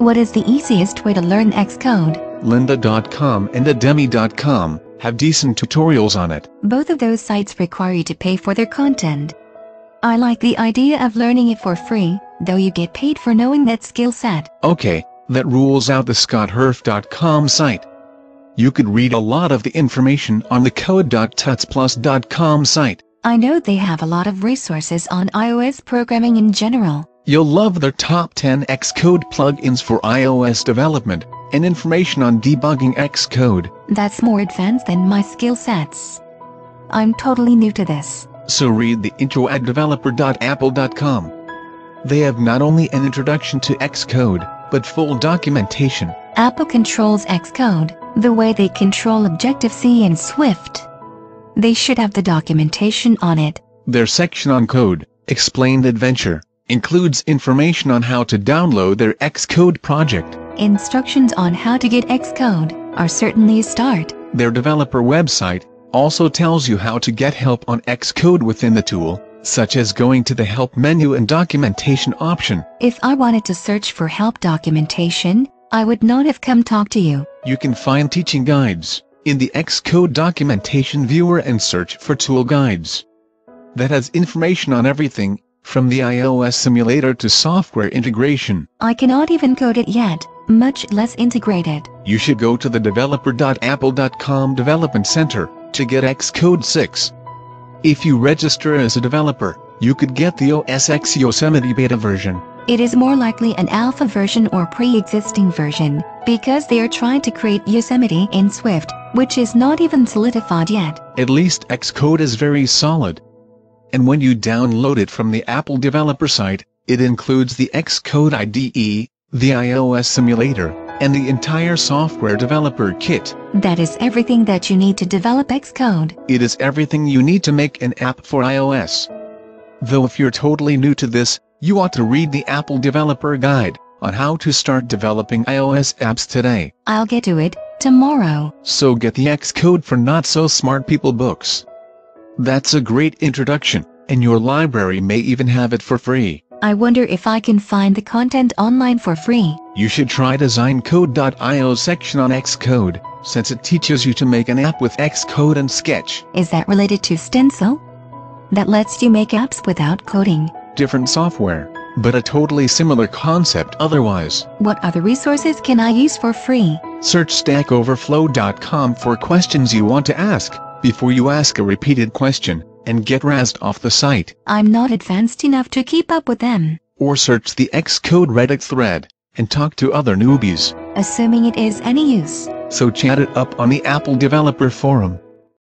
What is the easiest way to learn Xcode? lynda.com and udemy.com have decent tutorials on it. Both of those sites require you to pay for their content. I like the idea of learning it for free, though you get paid for knowing that skill set. Okay, that rules out the scotthurf.com site. You could read a lot of the information on the code.tutsplus.com site. I know they have a lot of resources on iOS programming in general. You'll love their top 10 Xcode plugins for iOS development, and information on debugging Xcode. That's more advanced than my skill sets. I'm totally new to this. So read the intro at developer.apple.com. They have not only an introduction to Xcode, but full documentation. Apple controls Xcode, the way they control Objective-C and Swift. They should have the documentation on it. Their section on code, Explained Adventure, includes information on how to download their Xcode project. Instructions on how to get Xcode are certainly a start. Their developer website also tells you how to get help on Xcode within the tool, such as going to the Help menu and Documentation option. If I wanted to search for help documentation, I would not have come talk to you. You can find teaching guides in the Xcode Documentation Viewer and search for tool guides. That has information on everything, from the iOS simulator to software integration. I cannot even code it yet, much less integrate it. You should go to the developer.apple.com Development Center to get Xcode 6. If you register as a developer, you could get the OS X Yosemite beta version. It is more likely an alpha version or pre-existing version, because they are trying to create Yosemite in Swift, which is not even solidified yet. At least Xcode is very solid. And when you download it from the Apple developer site, it includes the Xcode IDE, the iOS simulator, and the entire software developer kit. That is everything that you need to develop Xcode. It is everything you need to make an app for iOS. Though if you're totally new to this, you ought to read the Apple Developer Guide on how to start developing iOS apps today. I'll get to it tomorrow. So get the Xcode for Not So Smart People books. That's a great introduction, and your library may even have it for free. I wonder if I can find the content online for free. You should try designcode.io section on Xcode, since it teaches you to make an app with Xcode and Sketch. Is that related to Stencil? That lets you make apps without coding. Different software, but a totally similar concept otherwise. What other resources can I use for free? Search stackoverflow.com for questions you want to ask, before you ask a repeated question, and get razzed off the site. I'm not advanced enough to keep up with them. Or search the Xcode Reddit thread, and talk to other newbies. Assuming it is any use. So chat it up on the Apple Developer Forum.